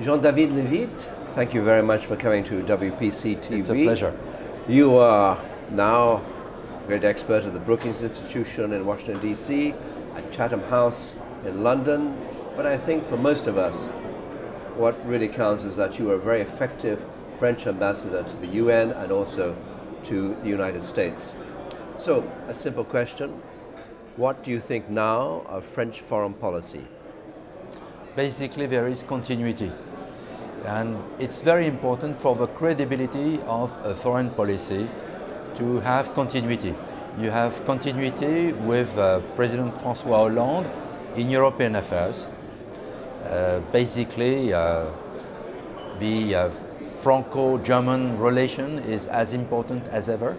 Jean-David Levitte, thank you very much for coming to WPC TV. It's a pleasure. You are now a great expert at the Brookings Institution in Washington, D.C., at Chatham House in London, but I think for most of us, what really counts is that you are a very effective French ambassador to the UN and also to the United States. So, a simple question. What do you think now of French foreign policy? Basically, there is continuity. And it's very important for the credibility of a foreign policy to have continuity. You have continuity with uh, President François Hollande in European affairs. Uh, basically, uh, the uh, Franco-German relation is as important as ever,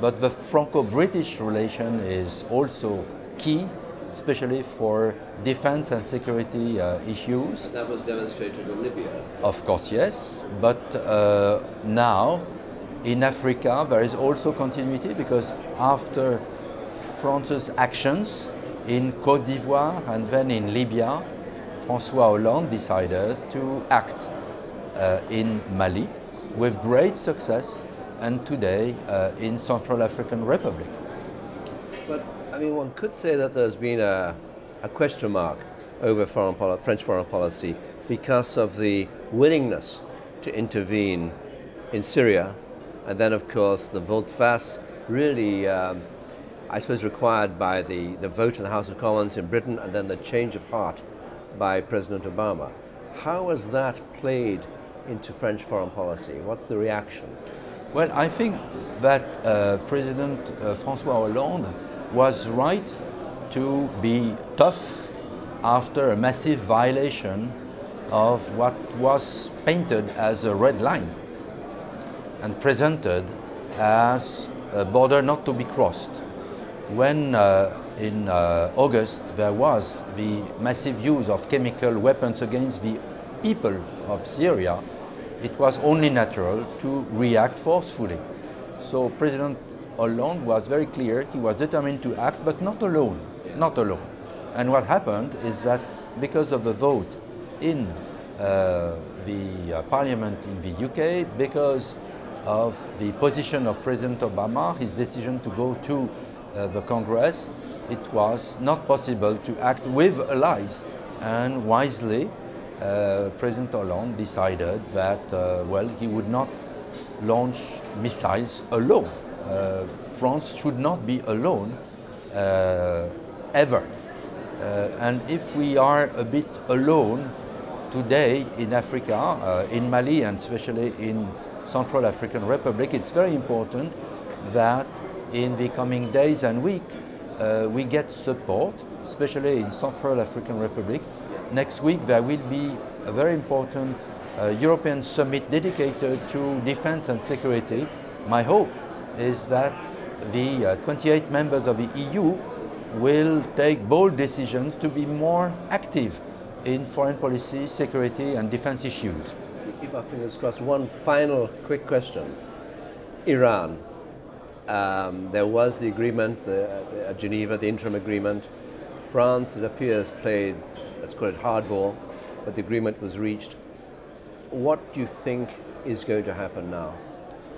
but the Franco-British relation is also key, especially for defense and security uh, issues. That was demonstrated in Libya. Of course, yes, but uh, now in Africa there is also continuity because after France's actions in Cote d'Ivoire and then in Libya, François Hollande decided to act uh, in Mali with great success and today uh, in Central African Republic. But I mean, one could say that there's been a, a question mark over foreign French foreign policy because of the willingness to intervene in Syria, and then of course the volte-face really, um, I suppose, required by the, the vote in the House of Commons in Britain, and then the change of heart by President Obama. How has that played into French foreign policy? What's the reaction? Well, I think that uh, President uh, François Hollande was right to be tough after a massive violation of what was painted as a red line and presented as a border not to be crossed. When uh, in uh, August there was the massive use of chemical weapons against the people of Syria, it was only natural to react forcefully. So President Hollande was very clear, he was determined to act, but not alone, not alone. And what happened is that because of the vote in uh, the uh, parliament in the UK, because of the position of President Obama, his decision to go to uh, the Congress, it was not possible to act with allies. And wisely, uh, President Hollande decided that, uh, well, he would not launch missiles alone. Uh, France should not be alone uh, ever. Uh, and if we are a bit alone today in Africa, in Mali and especially in Central African Republic, it's very important that in the coming days and weeks uh, we get support, especially in Central African Republic. Next week there will be a very important uh, European summit dedicated to defense and security. My hope is that the uh, 28 members of the EU will take bold decisions to be more active in foreign policy, security and defense issues. Keep our fingers crossed. One final quick question. Iran. Um, there was the agreement uh, at Geneva, the interim agreement. France, it appears, played, let's call it hardball, but the agreement was reached. What do you think is going to happen now?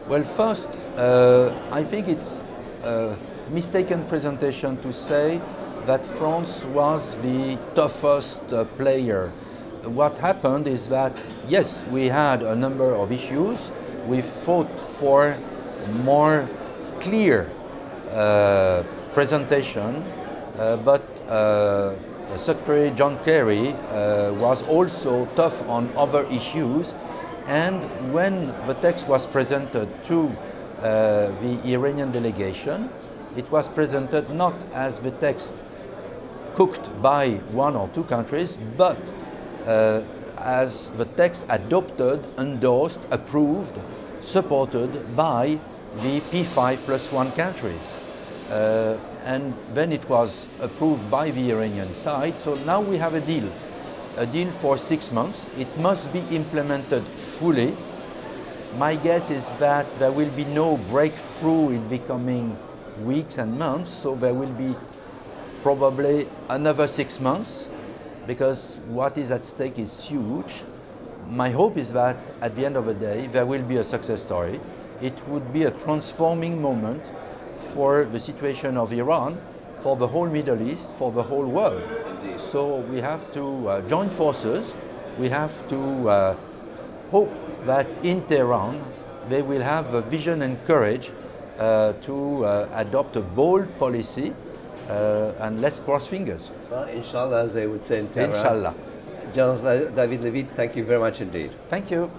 Well, first, uh, I think it's a mistaken presentation to say that France was the toughest uh, player. What happened is that, yes, we had a number of issues. We fought for more clear uh, presentation, uh, but uh, Secretary John Kerry uh, was also tough on other issues. And when the text was presented to uh, the Iranian delegation, it was presented not as the text cooked by one or two countries, but uh, as the text adopted, endorsed, approved, supported by the P5 plus one countries. Uh, and then it was approved by the Iranian side. So now we have a deal, a deal for six months. It must be implemented fully. My guess is that there will be no breakthrough in the coming weeks and months, so there will be probably another six months because what is at stake is huge. my hope is that at the end of the day, there will be a success story. It would be a transforming moment for the situation of Iran, for the whole Middle East, for the whole world. Indeed. So we have to uh, join forces. We have to uh, hope that in Tehran they will have a vision and courage uh, to uh, adopt a bold policy. Uh, and let's cross fingers. Well, inshallah, as they would say in Tehran. Inshallah. John David Levit, thank you very much indeed. Thank you.